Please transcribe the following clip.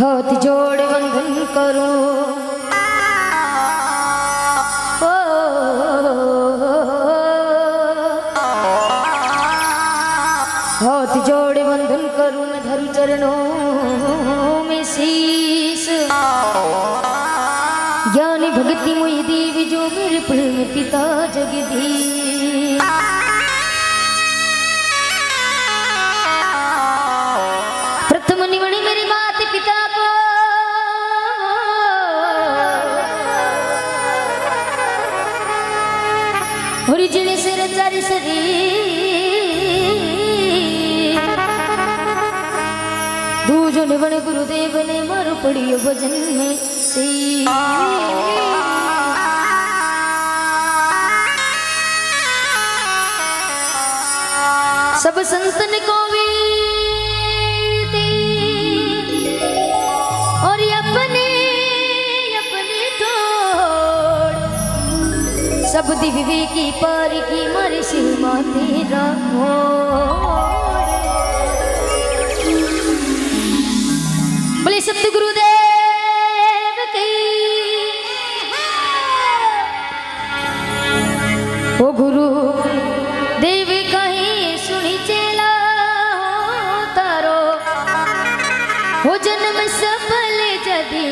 हाथ जोड़ वंदन करो। हाथ जोड़ वंदन करूँ मैं धरू चरणों में शीश। ज्ञानी भक्ति मुई देवी जो मेरे प्रेम पिता जगदीश। ओरिजिन सिर रचारी सरी। दूजो निवण गुरुदेव ने मर पड़ी भजन में सी। सब संतन को वीती सब दिव्य की पार की मर सीमा रखो। बोले सत्य गुरुदेव ओ गुरु, देवी हो जन्म सफल जदी